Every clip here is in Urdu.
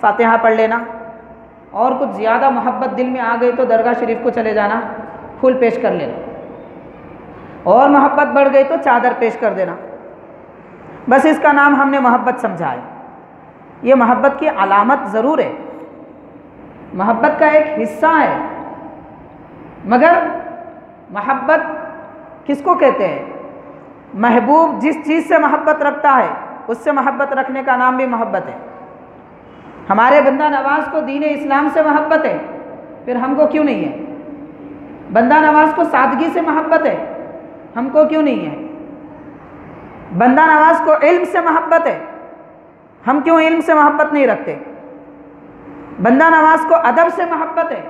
فاتحہ پڑھ لینا۔ اور کچھ زیادہ محبت دل میں آ گئی تو درگاہ شریف کو چلے جانا، پھول پیش کر لینا۔ اور محبت بڑھ گئی تو چادر پیش کر دینا۔ بس اس کا نام ہم نے محبت سمجھا ہے۔ یہ محبت کی علامت ضرور ہے۔ محبت کا ایک حصہ ہے۔ مگر محبت کس کو کہتے ہیں؟ محبوب جس چیز سے محبت رکھتا ہے، اس سے محبت رکھنے کا نام بھی محبت ہے۔ ہمارے بندہ نواز کو دین اسلام سے محبت ہے، پھر ہم کو کیوں نہیں ہے؟ بندہ نواز کو سادگی سے محبت ہے، ہم کو کیوں نہیں ہے؟ بندہ نواز کو علم سے محبت ہے، ہم کیوں علم سے محبت نہیں رکھتے؟ بندہ نواز کو ادب سے محبت ہے،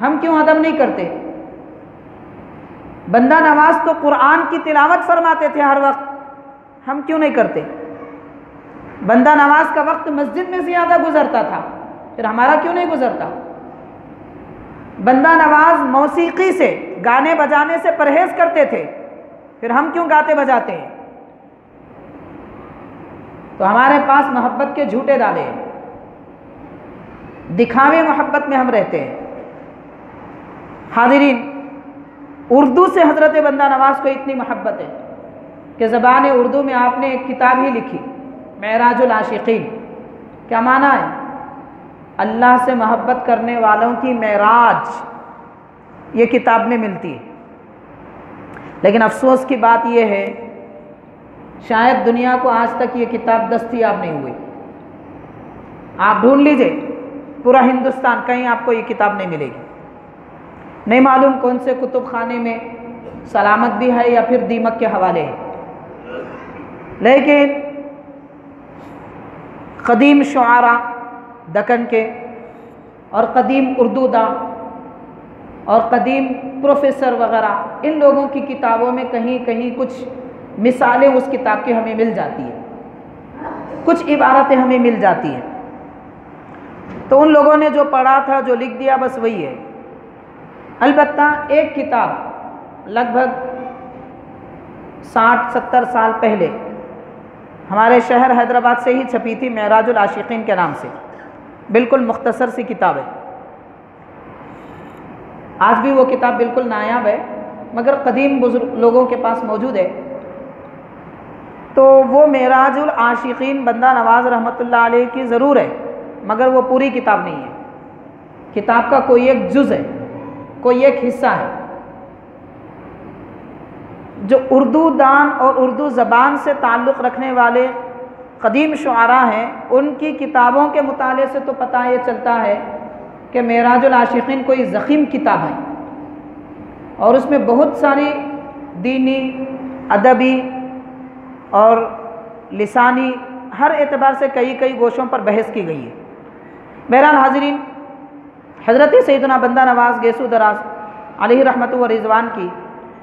ہم کیوں ادب نہیں کرتے؟ بندہ نواز تو قرآن کی تلاوت فرماتے تھے ہر وقت، ہم کیوں نہیں کرتے؟ بندہ نواز کا وقت مسجد میں زیادہ گزرتا تھا، پھر ہمارا کیوں نہیں گزرتا؟ بندہ نواز موسیقی سے، گانے بجانے سے پرہیز کرتے تھے، پھر ہم کیوں گاتے بجاتے ہیں؟ تو ہمارے پاس محبت کے جھوٹے دعوے دکھاوے محبت میں ہم رہتے ہیں۔ حاضرین، اردو سے حضرت بندہ نواز کو اتنی محبت ہے کہ زبان اردو میں آپ نے ایک کتاب ہی لکھی۔ معراج العاشقین۔ کیا معنی ہے؟ اللہ سے محبت کرنے والوں کی معراج یہ کتاب میں ملتی ہے۔ لیکن افسوس کی بات یہ ہے، شاید دنیا کو آج تک یہ کتاب دستیاب نہیں ہوئی۔ آپ ڈھونڈ لیجیے، پورا ہندوستان، کہیں آپ کو یہ کتاب نہیں ملے گی۔ نہیں معلوم کون سے کتب خانے میں سلامت بھی ہے یا پھر دیمک کے حوالے ہے لیکن قدیم شعراء دکن کے، اور قدیم اردو دا اور قدیم پروفیسر وغیرہ، ان لوگوں کی کتابوں میں کہیں کہیں کچھ مثالیں اس کتاب کی ہمیں مل جاتی ہیں۔ کچھ عبارتیں ہمیں مل جاتی ہیں۔ تو ان لوگوں نے جو پڑھا تھا، جو لکھ دیا، بس وہی ہے۔ البتہ ایک کتاب لگ بھگ ساٹھ ستر سال پہلے ہمارے شہر حیدرآباد سے ہی چھپی تھی معراج العاشقین کے نام سے۔ بالکل مختصر سی کتاب ہے۔ آج بھی وہ کتاب بالکل نایاب ہے، مگر قدیم بزرگ لوگوں کے پاس موجود ہے۔ تو وہ معراج العاشقین، بندہ نواز رحمۃ اللہ علیہ کی ضرور ہے، مگر وہ پوری کتاب نہیں ہے۔ کتاب کا کوئی ایک جز ہے، کوئی ایک حصہ ہے۔ جو اردو دان اور اردو زبان سے تعلق رکھنے والے قدیم شعراء ہیں، ان کی کتابوں کے مطالعے سے تو پتہ یہ چلتا ہے کہ معراج العاشقین کوئی زخیم کتاب ہے۔ اور اس میں بہت ساری دینی، ادبی اور لسانی ہر اعتبار سے کئی کئی گوشوں پر بحث کی گئی ہے۔ بہرحال حاضرین، حضرت سیدنا بندہ نواز گیسو دراز علیہ رحمت و رضوان کی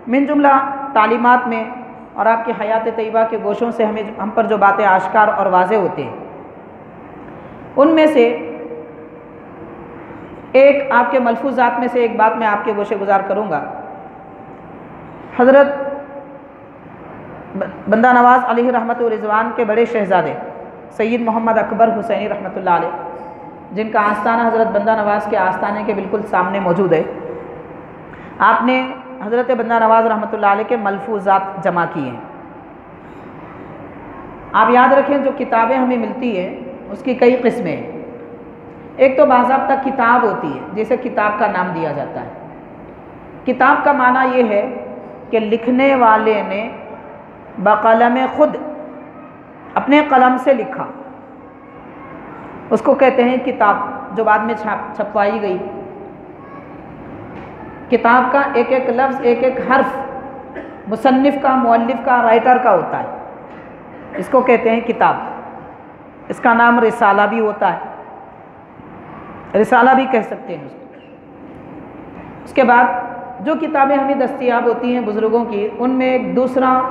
من جملہ تعلیمات میں اور آپ کی حیات طیبہ کے گوشوں سے ہمیں ہم پر جو باتیں آشکار اور واضح ہوتے ہیں۔ ان میں سے ایک آپ کے ملفوظات میں سے ایک بات میں آپ کے گوشے گزار کروں گا۔ حضرت بندہ نواز علیہ رحمت و رضوان کے بڑے شہزادے سید محمد اکبر حسینی رحمۃ اللہ علیہ، جن کا آستانہ حضرت بندہ نواز کے آستانے کے بالکل سامنے موجود ہے۔ آپ نے حضرت بندہ نواز رحمۃ اللہ علیہ کے ملفوظات جمع کیے ہیں۔ آپ یاد رکھیں جو کتابیں ہمیں ملتی ہیں، اس کی کئی قسمیں ہیں۔ ایک تو باضابطہ کتاب ہوتی ہے جسے کتاب کا نام دیا جاتا ہے۔ کتاب کا معنی یہ ہے کہ لکھنے والے نے بقلم خود اپنے قلم سے لکھا۔ اس کو کہتے ہیں کتاب، جو بعد میں چھپوائی گئی۔ کتاب کا ایک ایک لفظ، ایک ایک حرف مصنف کا، مؤلف کا، رائٹر کا ہوتا ہے۔ اس کو کہتے ہیں کتاب۔ اس کا نام رسالہ بھی ہوتا ہے۔ رسالہ بھی کہہ سکتے ہیں اس کو۔ اس کے بعد جو کتابیں ہمیں دستیاب ہوتی ہیں بزرگوں کی، ان میں ایک دوسرا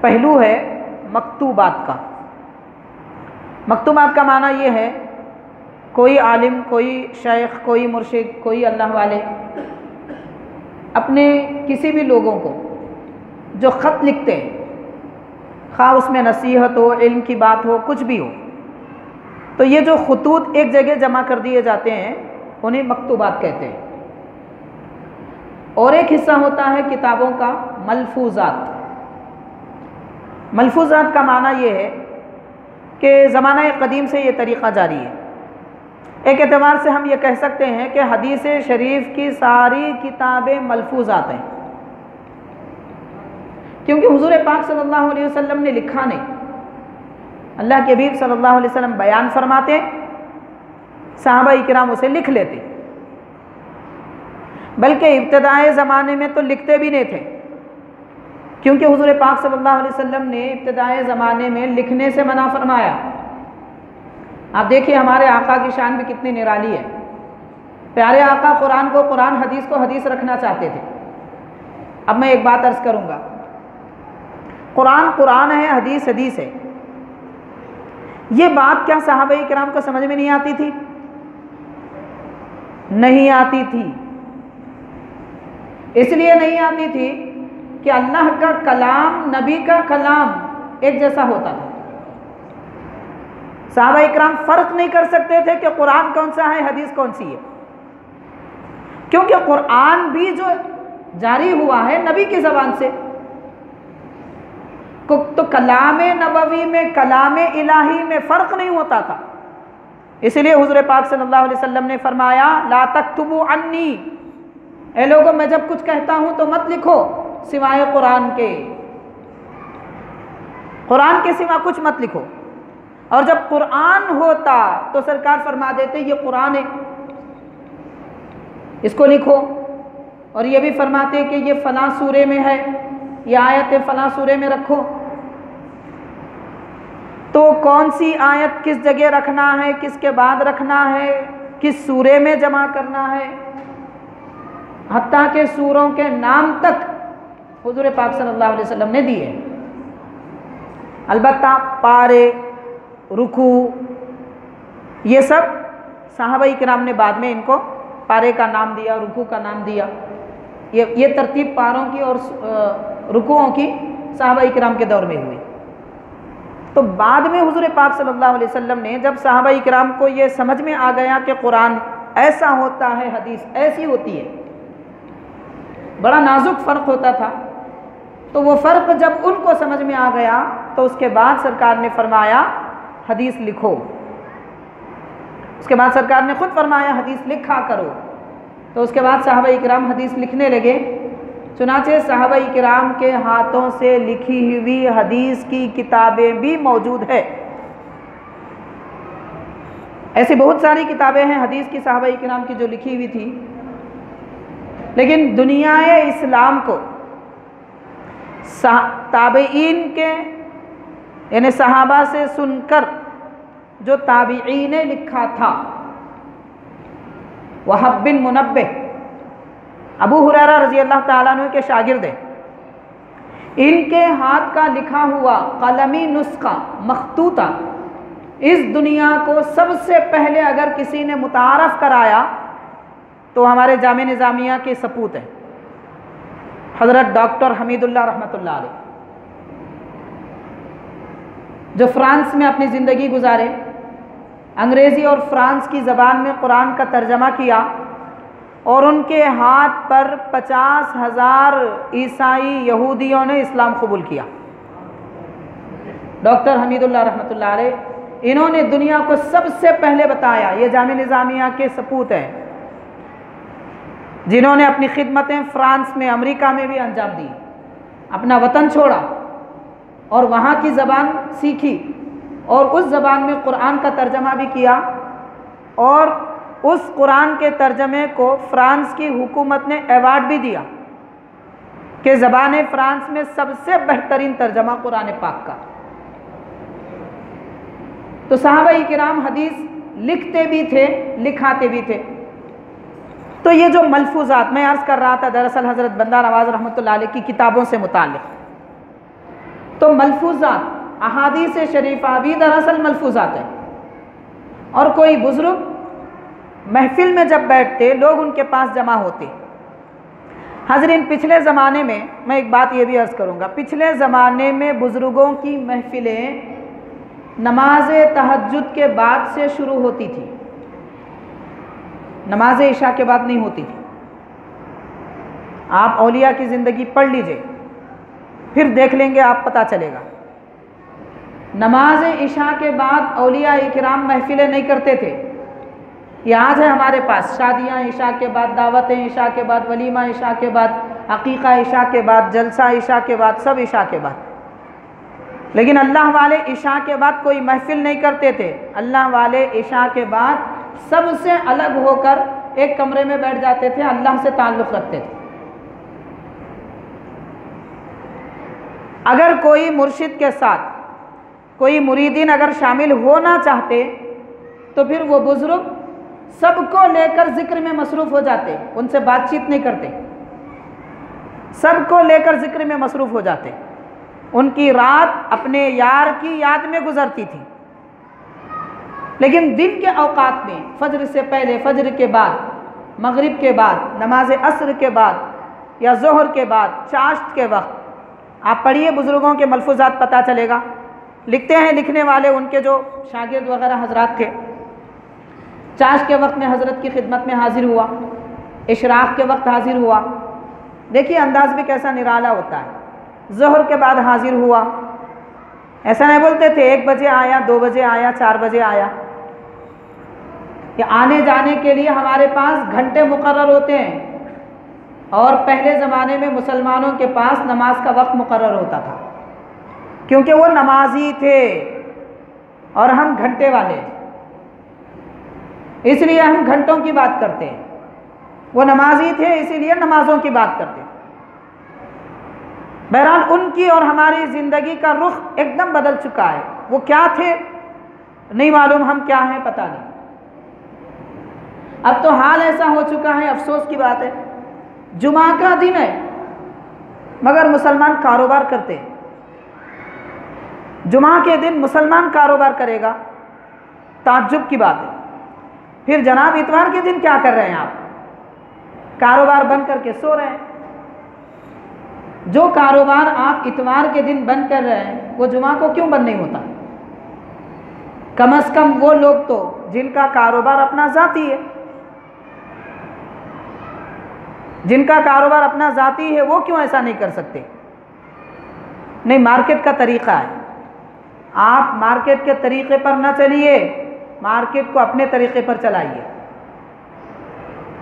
پہلو ہے مکتوبات کا۔ مکتوبات کا معنی یہ ہے، کوئی عالم، کوئی شیخ، کوئی مرشد، کوئی اللہ والے اپنے کسی بھی لوگوں کو جو خط لکھتے ہیں، خواہ اس میں نصیحت ہو، علم کی بات ہو، کچھ بھی ہو، تو یہ جو خطوط ایک جگہ جمع کر دیے جاتے ہیں، انہیں مکتوبات کہتے ہیں۔ اور ایک حصہ ہوتا ہے کتابوں کا ملفوظات۔ ملفوظات کا معنی یہ ہے کہ زمانہ قدیم سے یہ طریقہ جاری ہے۔ ایک اعتبار سے ہم یہ کہہ سکتے ہیں کہ حدیث شریف کی ساری کتابیں ملفوظات ہیں۔ کیونکہ حضور پاک صلی اللہ علیہ وسلم نے لکھا نہیں۔ اللہ کے حبیب صلی اللہ علیہ وسلم بیان فرماتے، صحابہ اکرام اسے لکھ لیتے۔ بلکہ ابتدائے زمانے میں تو لکھتے بھی نہیں تھے۔ کیونکہ حضور پاک صلی اللہ علیہ وسلم نے ابتدائے زمانے میں لکھنے سے منع فرمایا۔ آپ دیکھیے ہمارے آقا کی شان بھی کتنی نرالی ہے۔ پیارے آقا قرآن کو قرآن، حدیث کو حدیث رکھنا چاہتے تھے۔ اب میں ایک بات عرض کروں گا۔ قرآن قرآن ہے، حدیث حدیث ہے۔ یہ بات کیا صحابہ کرام کو سمجھ میں نہیں آتی تھی؟ نہیں آتی تھی۔ اس لیے نہیں آتی تھی کہ اللہ کا کلام، نبی کا کلام ایک جیسا ہوتا تھا۔ صحابہ اکرام فرق نہیں کر سکتے تھے کہ قرآن کون سا ہے، حدیث کون سی ہے۔ کیونکہ قرآن بھی جو جاری ہوا ہے نبی کی زبان سے تو کلام نبوی میں، کلام الہی میں فرق نہیں ہوتا تھا۔ اس لیے حضور پاک صلی اللہ علیہ وسلم نے فرمایا، لا تکتبو عنی۔ اے لوگوں، میں جب کچھ کہتا ہوں تو مت لکھو سوائے قرآن کے۔ قرآن کے سوا کچھ مت لکھو۔ اور جب قرآن ہوتا تو سرکار فرما دیتے یہ قرآن ہے۔ اس کو لکھو۔ اور یہ بھی فرماتے کہ یہ فلاں سورے میں ہے۔ یہ آیت فلاں سورے میں رکھو۔ تو کون سی آیت کس جگہ رکھنا ہے، کس کے بعد رکھنا ہے، کس سورے میں جمع کرنا ہے؟ حتیٰ کہ سوروں کے نام تک حضور پاک صلی اللہ علیہ وسلم نے دیے۔ البتہ پارے رکو یہ سب صحابہ کرام نے بعد میں ان کو پارے کا نام دیا رکو کا نام دیا۔ یہ ترتیب پاروں کی اور رکوؤں کی صحابہ کرام کے دور میں ہوئی۔ تو بعد میں حضور پاک صلی اللہ علیہ وسلم نے جب صحابہ کرام کو یہ سمجھ میں آ گیا کہ قرآن ایسا ہوتا ہے، حدیث ایسی ہوتی ہے، بڑا نازک فرق ہوتا تھا۔ تو وہ فرق جب ان کو سمجھ میں آ گیا تو اس کے بعد سرکار نے فرمایا حدیث لکھو۔ اس کے بعد سرکار نے خود فرمایا، حدیث لکھا کرو۔ تو اس کے بعد صحابہ اکرام حدیث لکھنے لگے۔ چنانچہ صحابہ اکرام کے ہاتھوں سے لکھی ہوئی حدیث کی کتابیں بھی موجود ہے ایسی بہت ساری کتابیں ہیں حدیث کی صحابہ اکرام کی جو لکھی ہوئی تھی۔ لیکن دنیا اسلام کو تابعین کے یعنی صحابہ سے سن کر جو تابعین نے لکھا تھا۔ وحب بن منبع ابو حریرہ رضی اللہ تعالیٰ عنہ کے شاگرد ہیں۔ ان کے ہاتھ کا لکھا ہوا قلمی نسخہ مختوطہ اس دنیا کو سب سے پہلے اگر کسی نے متعارف کرایا تو ہمارے جامع نظامیہ کے سپوت ہیں۔ حضرت ڈاکٹر حمید اللہ رحمۃ اللہ علیہ۔ جو فرانس میں اپنی زندگی گزارے۔ انگریزی اور فرانس کی زبان میں قرآن کا ترجمہ کیا اور ان کے ہاتھ پر پچاس ہزار عیسائی یہودیوں نے اسلام قبول کیا۔ ڈاکٹر حمید اللہ رحمۃ اللہ علیہ، انہوں نے دنیا کو سب سے پہلے بتایا، یہ جامع نظامیہ کے سپوت ہیں، جنہوں نے اپنی خدمتیں فرانس میں، امریکہ میں بھی انجام دی اپنا وطن چھوڑا۔ اور وہاں کی زبان سیکھی اور اس زبان میں قرآن کا ترجمہ بھی کیا اور اس قرآن کے ترجمے کو فرانس کی حکومت نے ایوارڈ بھی دیا کہ زبان فرانس میں سب سے بہترین ترجمہ قرآن پاک کا۔ تو صحابہ کرام حدیث لکھتے بھی تھے، لکھاتے بھی تھے۔ تو یہ جو ملفوظات، میں عرض کر رہا تھا، دراصل حضرت بندہ نواز رحمۃ اللہ علیہ کی کتابوں سے متعلق۔ تو ملفوظات، احادیث شریفہ بھی دراصل ملفوظات ہیں۔ اور کوئی بزرگ محفل میں جب بیٹھتے، لوگ ان کے پاس جمع ہوتے۔ حضرین پچھلے زمانے میں میں ایک بات یہ بھی عرض کروں گا، پچھلے زمانے میں بزرگوں کی محفلیں نماز تہجد کے بعد سے شروع ہوتی تھی نماز عشاء کے بعد نہیں ہوتی تھی آپ اولیاء کی زندگی پڑھ لیجیے۔ پھر دیکھ لیں گے، آپ پتہ چلے گا۔ نماز عشاء کے بعد اولیاء اکرام محفلیں نہیں کرتے تھے۔ یہ آج ہے ہمارے پاس۔ شادیاں عشاء کے بعد، دعوتیں عشاء کے بعد، ولیمہ عشاء کے بعد عقیقہ عشاء کے بعد، جلسہ عشاء کے بعد، سب عشاء کے بعد۔ لیکن اللہ والے عشاء کے بعد کوئی محفل نہیں کرتے تھے۔ اللہ والے عشاء کے بعد سب سے الگ ہو کر ایک کمرے میں بیٹھ جاتے تھے، اللہ سے تعلق رکھتے تھے۔ اگر کوئی مرشد کے ساتھ کوئی مریدین اگر شامل ہونا چاہتے تو پھر وہ بزرگ سب کو لے کر ذکر میں مصروف ہو جاتے، ان سے بات چیت نہیں کرتے۔ سب کو لے کر ذکر میں مصروف ہو جاتے۔ ان کی رات اپنے یار کی یاد میں گزرتی تھی۔ لیکن دن کے اوقات میں، فجر سے پہلے، فجر کے بعد، مغرب کے بعد، نماز عصر کے بعد یا ظہر کے بعد، چاشت کے وقت آپ پڑھیے، بزرگوں کے ملفوظات پتہ چلے گا۔ لکھتے ہیں لکھنے والے ان کے جو شاگرد وغیرہ حضرات تھے۔ چاش کے وقت میں حضرت کی خدمت میں حاضر ہوا۔ اشراق کے وقت حاضر ہوا۔ دیکھیے انداز بھی کیسا نرالا ہوتا ہے۔ ظہر کے بعد حاضر ہوا۔ ایسا نہیں بولتے تھے، ایک بجے آیا، دو بجے آیا، چار بجے آیا۔ کہ آنے جانے کے لیے ہمارے پاس گھنٹے مقرر ہوتے ہیں۔ اور پہلے زمانے میں مسلمانوں کے پاس نماز کا وقت مقرر ہوتا تھا۔ کیونکہ وہ نمازی تھے اور ہم گھنٹے والے۔ اس لیے ہم گھنٹوں کی بات کرتے ہیں۔ وہ نمازی تھے، اسی لیے نمازوں کی بات کرتے تھے۔ بہرحال ان کی اور ہماری زندگی کا رخ ایک دم بدل چکا ہے۔ وہ کیا تھے؟ نہیں معلوم، ہم کیا ہیں پتہ نہیں۔ اب تو حال ایسا ہو چکا ہے، افسوس کی بات ہے۔ جمعہ کا دن ہے، مگر مسلمان کاروبار کرتے ہیں۔ جمعہ کے دن مسلمان کاروبار کرے گا، تعجب کی بات ہے۔ پھر جناب اتوار کے دن کیا کر رہے ہیں آپ؟ کاروبار بند کر کے سو رہے ہیں۔ جو کاروبار آپ اتوار کے دن بند کر رہے ہیں، وہ جمعہ کو کیوں بند نہیں ہوتا؟ کم از کم وہ لوگ تو جن کا کاروبار اپنا ذاتی ہے۔ جن کا کاروبار اپنا ذاتی ہے، وہ کیوں ایسا نہیں کر سکتے؟ نہیں، مارکیٹ کا طریقہ ہے۔ آپ مارکیٹ کے طریقے پر نہ چلیے، مارکیٹ کو اپنے طریقے پر چلائیے۔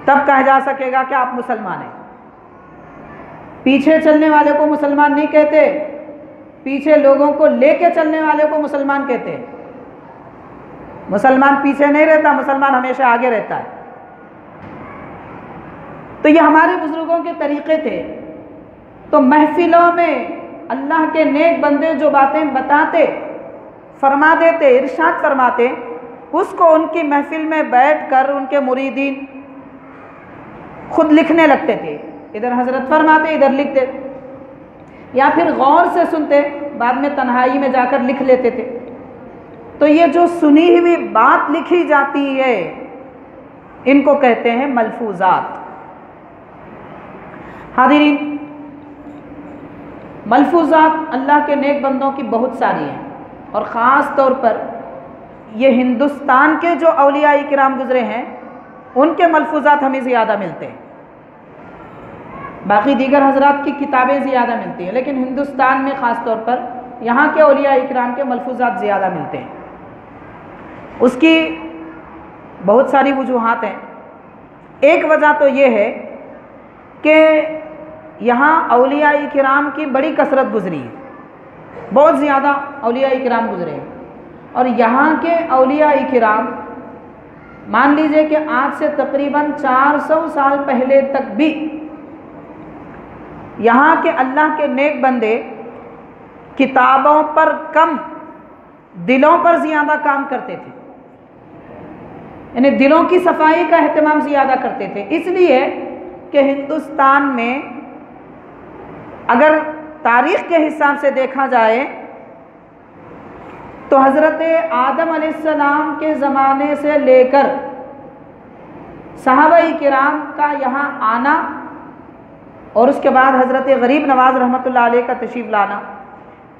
تب کہا جا سکے گا کہ آپ مسلمان ہیں۔ پیچھے چلنے والے کو مسلمان نہیں کہتے، پیچھے لوگوں کو لے کے چلنے والے کو مسلمان کہتے۔ مسلمان پیچھے نہیں رہتا، مسلمان ہمیشہ آگے رہتا ہے۔ تو یہ ہمارے بزرگوں کے طریقے تھے۔ تو محفلوں میں اللہ کے نیک بندے جو باتیں بتاتے، فرما دیتے، ارشاد فرماتے، اس کو ان کی محفل میں بیٹھ کر ان کے مریدین خود لکھنے لگتے تھے۔ ادھر حضرت فرماتے، ادھر لکھتے۔ یا پھر غور سے سنتے، بعد میں تنہائی میں جا کر لکھ لیتے تھے۔ تو یہ جو سنی ہوئی بات لکھی جاتی ہے، ان کو کہتے ہیں ملفوظات۔ حاضرین، ملفوظات اللہ کے نیک بندوں کی بہت ساری ہیں اور خاص طور پر یہ ہندوستان کے جو اولیاء کرام گزرے ہیں، ان کے ملفوظات ہمیں زیادہ ملتے ہیں۔ باقی دیگر حضرات کی کتابیں زیادہ ملتی ہیں، لیکن ہندوستان میں خاص طور پر یہاں کے اولیاء اکرام کے ملفوظات زیادہ ملتے ہیں۔ اس کی بہت ساری وجوہات ہیں۔ ایک وجہ تو یہ ہے کہ یہاں اولیاء کرام کی بڑی کثرت گزری ہے۔ بہت زیادہ اولیاء کرام گزرے ہیں۔ اور یہاں کے اولیاء کرام، مان لیجیے کہ آج سے تقریباً چار سو سال پہلے تک بھی یہاں کے اللہ کے نیک بندے کتابوں پر کم، دلوں پر زیادہ کام کرتے تھے۔ یعنی دلوں کی صفائی کا اہتمام زیادہ کرتے تھے۔ اس لیے کہ ہندوستان میں اگر تاریخ کے حساب سے دیکھا جائے تو حضرت آدم علیہ السلام کے زمانے سے لے کر صحابہ کرام کا یہاں آنا اور اس کے بعد حضرت غریب نواز رحمۃ اللہ علیہ کا تشریف لانا،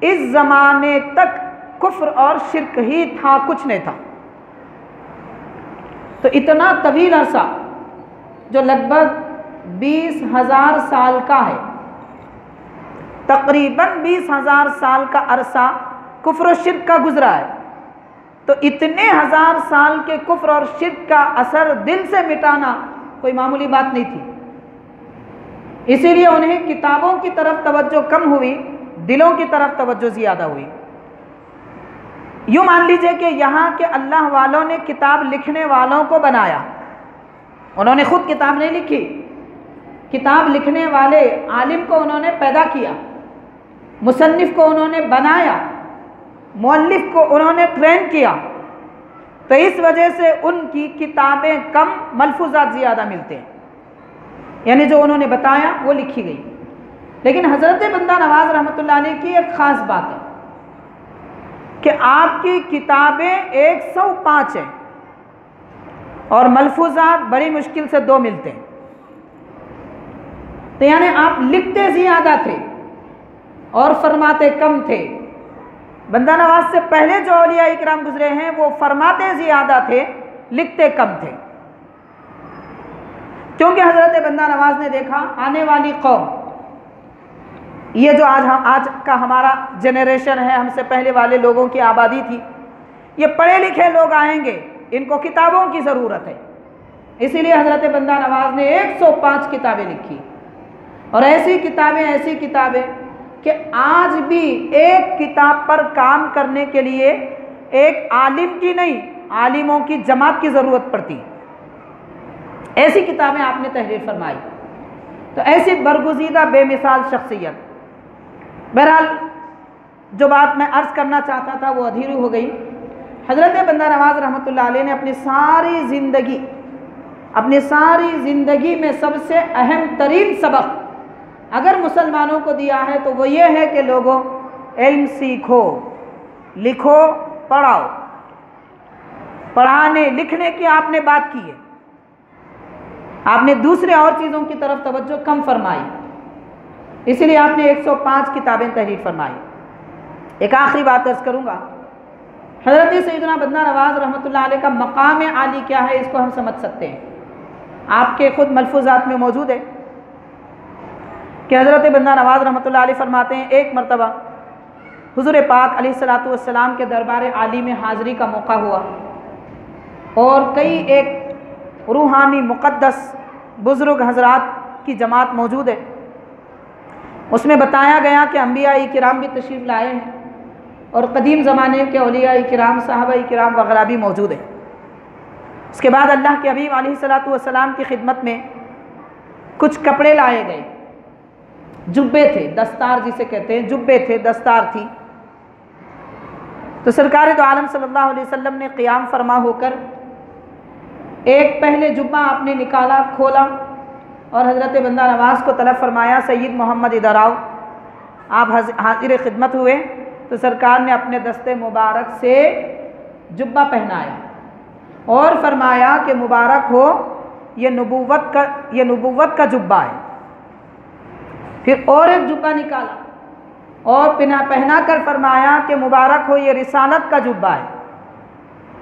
اس زمانے تک کفر اور شرک ہی تھا، کچھ نہیں تھا۔ تو اتنا طویل عرصہ جو لگ بھگ بیس ہزار سال کا ہے۔ تقریباً بیس ہزار سال کا عرصہ کفر و شرک کا گزرا ہے۔ تو اتنے ہزار سال کے کفر اور شرک کا اثر دل سے مٹانا کوئی معمولی بات نہیں تھی۔ اسی لیے انہیں کتابوں کی طرف توجہ کم ہوئی، دلوں کی طرف توجہ زیادہ ہوئی۔ یوں مان لیجیے کہ یہاں کے اللہ والوں نے کتاب لکھنے والوں کو بنایا۔ انہوں نے خود کتاب نہیں لکھی۔ کتاب لکھنے والے عالم کو انہوں نے پیدا کیا، مصنف کو انہوں نے بنایا مولف کو انہوں نے ٹرین کیا۔ تو اس وجہ سے ان کی کتابیں کم ملفوظات زیادہ ملتے ہیں۔ یعنی جو انہوں نے بتایا وہ لکھی گئی۔ لیکن حضرت بندہ نواز رحمۃ اللہ علیہ کی ایک خاص بات ہے کہ آپ کی کتابیں ایک سو پانچ ہیں اور ملفوظات بڑی مشکل سے دو ملتے ہیں۔ تو یعنی آپ لکھتے زیادہ تھے اور فرماتے کم تھے۔ بندہ نواز سے پہلے جو اولیاء اکرام گزرے ہیں، وہ فرماتے زیادہ تھے، لکھتے کم تھے۔ کیونکہ حضرت بندہ نواز نے دیکھا، آنے والی قوم، یہ جو آج ہم، آج کا ہمارا جنریشن ہے، ہم سے پہلے والے لوگوں کی آبادی تھی، یہ پڑھے لکھے لوگ آئیں گے، ان کو کتابوں کی ضرورت ہے۔ اسی لیے حضرت بندہ نواز نے ایک سو پانچ کتابیں لکھی۔ اور ایسی کتابیں ایسی کتابیں کہ آج بھی ایک کتاب پر کام کرنے کے لیے ایک عالم کی نہیں، عالموں کی جماعت کی ضرورت پڑتی۔ ایسی کتابیں آپ نے تحریر فرمائی۔ تو ایسی برگزیدہ بے مثال شخصیت۔ بہرحال، جو بات میں عرض کرنا چاہتا تھا وہ ادھیری ہو گئی۔ حضرت بندہ نواز رحمۃ اللہ علیہ نے اپنی ساری زندگی، اپنی ساری زندگی میں سب سے اہم ترین سبق اگر مسلمانوں کو دیا ہے تو وہ یہ ہے کہ لوگوں، علم سیکھو، لکھو، پڑھاؤ۔ پڑھانے، لکھنے کی آپ نے بات کی ہے۔ آپ نے دوسرے اور چیزوں کی طرف توجہ کم فرمائی۔ اسی لیے آپ نے ایک سو پانچ کتابیں تحریر فرمائی۔ ایک آخری بات عرض کروں گا۔ حضرت سیدنا بندہ نواز رحمۃ اللہ علیہ کا مقام عالی کیا ہے، اس کو ہم سمجھ سکتے ہیں۔ آپ کے خود ملفوظات میں موجود ہے کہ حضرت بندہ نواز رحمۃ اللہ علیہ فرماتے ہیں، ایک مرتبہ حضور پاک علیہ السلاۃ والسلام کے دربار عالی میں حاضری کا موقع ہوا۔ اور کئی ایک روحانی مقدس بزرگ حضرات کی جماعت موجود ہے۔ اس میں بتایا گیا کہ انبیاء کرام بھی تشریف لائے ہیں اور قدیم زمانے کے اولیاء کرام، صحابہ کرام وغیرہ بھی موجود ہیں۔ اس کے بعد اللہ کے حبیب علیہ السلاۃ والسلام کی خدمت میں کچھ کپڑے لائے گئے۔ جبے تھے، دستار جسے کہتے ہیں، جبے تھے، دستار تھی۔ تو سرکار دو عالم صلی اللہ علیہ وسلم نے قیام فرما ہو کر ایک پہلے جبہ آپ نے نکالا، کھولا اور حضرت بندہ نواز کو طلب فرمایا، سید محمد ادراؤ آپ حاضر خدمت ہوئے۔ تو سرکار نے اپنے دستے مبارک سے جبہ پہنایا اور فرمایا کہ مبارک ہو، یہ نبوت کا، یہ نبوت کا جبہ ہے۔ پھر اور ایک جبہ نکالا اور پنا پہنا کر فرمایا کہ مبارک ہو یہ رسالت کا جبہ ہے۔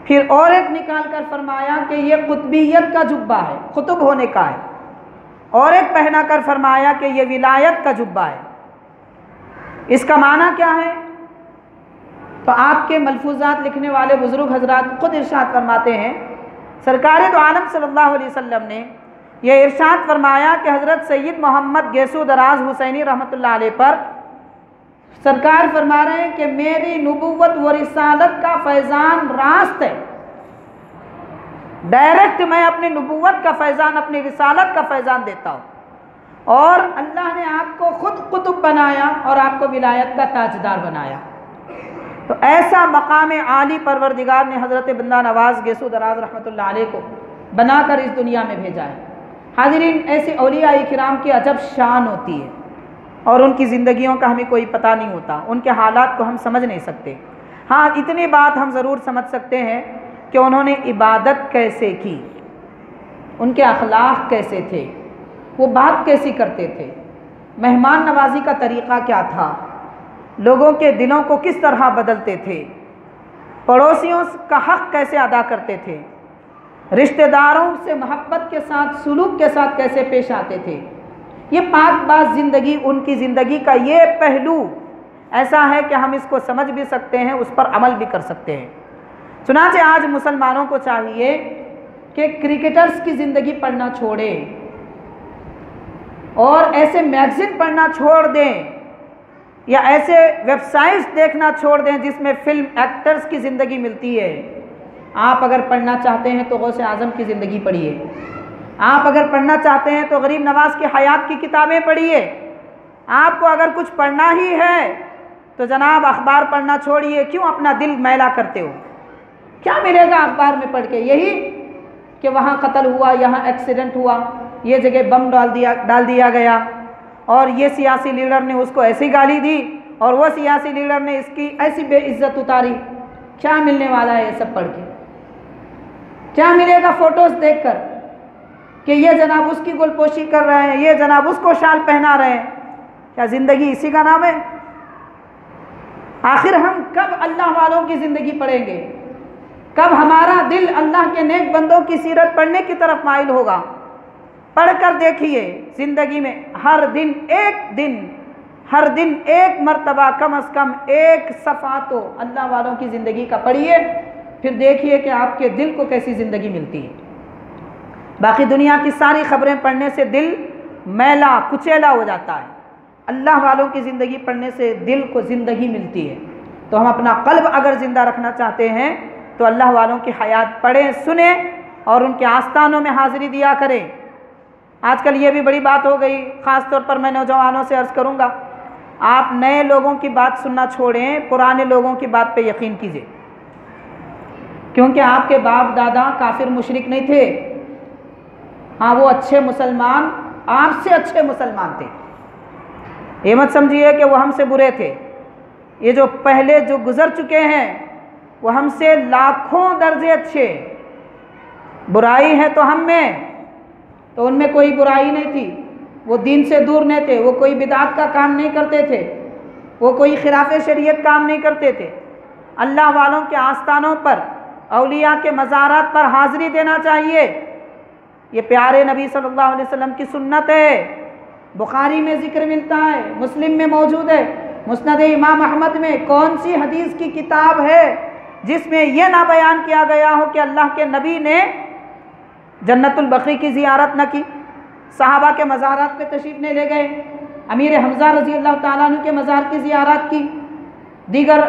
پھر اور ایک نکال کر فرمایا کہ یہ قطبیت کا جبہ ہے قطب ہونے کا ہے۔ اور ایک پہنا کر فرمایا کہ یہ ولایت کا جبہ ہے۔ اس کا معنی کیا ہے؟ تو آپ کے ملفوظات لکھنے والے بزرگ حضرات خود ارشاد فرماتے ہیں، سرکار دو عالم صلی اللہ علیہ وسلم نے یہ ارشاد فرمایا کہ حضرت سید محمد گیسو دراز حسینی رحمۃ اللہ علیہ پر سرکار فرما رہے ہیں کہ میری نبوت و رسالت کا فیضان راست ہے۔ ڈائریکٹ میں اپنی نبوت کا فیضان، اپنی رسالت کا فیضان دیتا ہوں۔ اور اللہ نے آپ کو خود قطب بنایا اور آپ کو ولایت کا تاجدار بنایا۔ تو ایسا مقام عالی پروردگار نے حضرت بندہ نواز گیسو دراز رحمۃ اللہ علیہ کو بنا کر اس دنیا میں بھیجا ہے۔ حاضرین، ایسے اولیاء کرام کی عجب شان ہوتی ہے اور ان کی زندگیوں کا ہمیں کوئی پتہ نہیں ہوتا، ان کے حالات کو ہم سمجھ نہیں سکتے۔ ہاں اتنی بات ہم ضرور سمجھ سکتے ہیں کہ انہوں نے عبادت کیسے کی، ان کے اخلاق کیسے تھے، وہ بات کیسی کرتے تھے، مہمان نوازی کا طریقہ کیا تھا، لوگوں کے دلوں کو کس طرح بدلتے تھے، پڑوسیوں کا حق کیسے ادا کرتے تھے رشتہ داروں سے محبت کے ساتھ، سلوک کے ساتھ کیسے پیش آتے تھے؟ یہ پاک باز زندگی، ان کی زندگی کا یہ پہلو ایسا ہے کہ ہم اس کو سمجھ بھی سکتے ہیں، اس پر عمل بھی کر سکتے ہیں۔ چنانچہ آج مسلمانوں کو چاہیے کہ کرکٹرز کی زندگی پڑھنا چھوڑیں اور ایسے میگزین پڑھنا چھوڑ دیں یا ایسے ویب سائٹس دیکھنا چھوڑ دیں جس میں فلم ایکٹرز کی زندگی ملتی ہے۔ آپ اگر پڑھنا چاہتے ہیں تو غوث اعظم کی زندگی پڑھیے۔ آپ اگر پڑھنا چاہتے ہیں تو غریب نواز کی حیات کی کتابیں پڑھیے۔ آپ کو اگر کچھ پڑھنا ہی ہے تو جناب اخبار پڑھنا چھوڑیے۔ کیوں اپنا دل میلا کرتے ہو؟ کیا ملے گا اخبار میں پڑھ کے؟ یہی کہ وہاں قتل ہوا، یہاں ایکسیڈنٹ ہوا، یہ جگہ بم ڈال دیا ڈال دیا گیا۔ اور یہ سیاسی لیڈر نے اس کو ایسی گالی دی اور وہ سیاسی لیڈر نے اس کی ایسی بے عزت اتاری۔ کیا ملنے والا ہے یہ سب پڑھ کے؟ کیا ملے گا فوٹوز دیکھ کر کہ یہ جناب اس کی گل پوشی کر رہے ہیں، یہ جناب اس کو شال پہنا رہے ہیں؟ کیا زندگی اسی کا نام ہے؟ آخر ہم کب اللہ والوں کی زندگی پڑھیں گے؟ کب ہمارا دل اللہ کے نیک بندوں کی سیرت پڑھنے کی طرف مائل ہوگا؟ پڑھ کر دیکھیے زندگی میں ہر دن ایک دن، ہر دن ایک مرتبہ کم از کم ایک صفحہ تو اللہ والوں کی زندگی کا پڑھیے۔ پھر دیکھیے کہ آپ کے دل کو کیسی زندگی ملتی ہے۔ باقی دنیا کی ساری خبریں پڑھنے سے دل میلا، کچیلا ہو جاتا ہے۔ اللہ والوں کی زندگی پڑھنے سے دل کو زندگی ملتی ہے۔ تو ہم اپنا قلب اگر زندہ رکھنا چاہتے ہیں، تو اللہ والوں کی حیات پڑھیں، سنیں اور ان کے آستانوں میں حاضری دیا کریں۔ آج کل یہ بھی بڑی بات ہو گئی، خاص طور پر میں نوجوانوں سے عرض کروں گا، آپ نئے لوگوں کی بات سننا چھوڑیں، پرانے لوگوں کی بات پہ یقین کیجیے کیونکہ آپ کے باپ دادا کافر مشرق نہیں تھے۔ ہاں وہ اچھے مسلمان، آپ سے اچھے مسلمان تھے۔ یہ مت سمجھیے کہ وہ ہم سے برے تھے۔ یہ جو پہلے جو گزر چکے ہیں، وہ ہم سے لاکھوں درجے اچھے۔ برائی ہے تو ہم میں، تو ان میں کوئی برائی نہیں تھی۔ وہ دین سے دور نہیں تھے، وہ کوئی بدعات کا کام نہیں کرتے تھے۔ وہ کوئی خلاف شریعت کام نہیں کرتے تھے۔ اللہ والوں کے آستانوں پر اولیاء کے مزارات پر حاضری دینا چاہیے۔ یہ پیارے نبی صلی اللہ علیہ وسلم کی سنت ہے۔ بخاری میں ذکر ملتا ہے، مسلم میں موجود ہے۔ مسند امام احمد میں کون سی حدیث کی کتاب ہے جس میں یہ نہ بیان کیا گیا ہو کہ اللہ کے نبی نے جنت البقی کی زیارت نہ کی۔ صحابہ کے مزارات پہ تشریف نہیں لے گئے۔ امیر حمزہ رضی اللہ تعالیٰ عنہ کے مزار کی زیارت کی۔ دیگر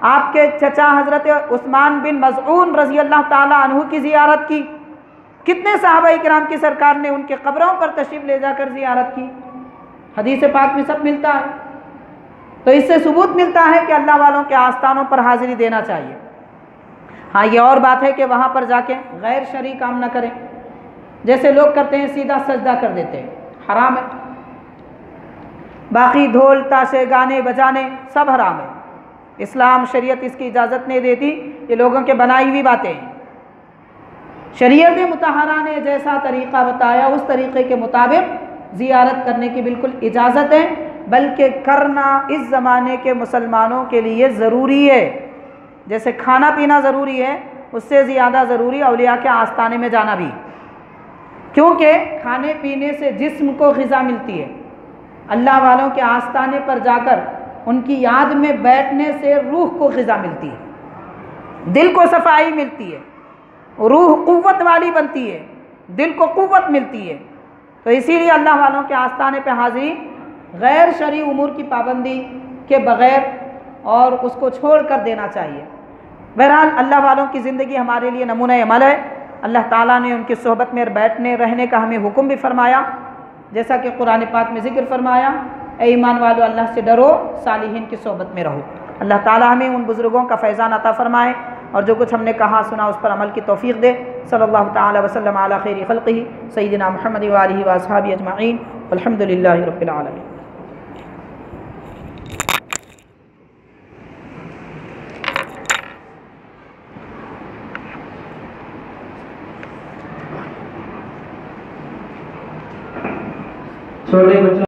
آپ کے چچا حضرت عثمان بن مضعون رضی اللہ تعالیٰ عنہ کی زیارت کی۔ کتنے صحابہ اکرام کی سرکار نے ان کے قبروں پر تشریف لے جا کر زیارت کی۔ حدیث پاک میں سب ملتا ہے۔ تو اس سے ثبوت ملتا ہے کہ اللہ والوں کے آستانوں پر حاضری دینا چاہیے۔ ہاں یہ اور بات ہے کہ وہاں پر جا کے غیر شرعی کام نہ کریں۔ جیسے لوگ کرتے ہیں، سیدھا سجدہ کر دیتے ہیں۔ حرام ہے۔ باقی ڈھول تاشے گانے، بجانے، سب حرام ہے۔ اسلام شریعت اس کی اجازت نہیں دیتی، یہ لوگوں کے بنائی ہوئی باتیں ہیں۔ شریعت متحرہ نے جیسا طریقہ بتایا، اس طریقے کے مطابق زیارت کرنے کی بالکل اجازت ہے، بلکہ کرنا اس زمانے کے مسلمانوں کے لیے ضروری ہے۔ جیسے کھانا پینا ضروری ہے، اس سے زیادہ ضروری اولیاء کے آستانے میں جانا بھی۔ کیونکہ کھانے پینے سے جسم کو غذا ملتی ہے۔ اللہ والوں کے آستانے پر جا کر ان کی یاد میں بیٹھنے سے روح کو غذا ملتی ہے۔ دل کو صفائی ملتی ہے۔ روح قوت والی بنتی ہے۔ دل کو قوت ملتی ہے۔ تو اسی لیے اللہ والوں کے آستانے پہ حاضری غیر شرعی امور کی پابندی کے بغیر اور اس کو چھوڑ کر دینا چاہیے۔ بہرحال اللہ والوں کی زندگی ہمارے لیے نمونہ عمل ہے۔ اللہ تعالیٰ نے ان کی صحبت میں بیٹھنے، رہنے کا ہمیں حکم بھی فرمایا، جیسا کہ قرآن پاک میں ذکر فرمایا۔ اے ایمان والو، اللہ سے ڈرو، صالحین کی صحبت میں رہو۔ اللہ تعالیٰ ہمیں ان بزرگوں کا فیضان عطا فرمائے اور جو کچھ ہم نے کہا، سنا، اس پر عمل کی توفیق دے۔ صلی اللہ تعالیٰ وسلم علی خیر خلقی سیدنا محمد علیہ واصحاب اجمعین۔ الحمد للہ رب العالمین۔ چھوٹے بچوں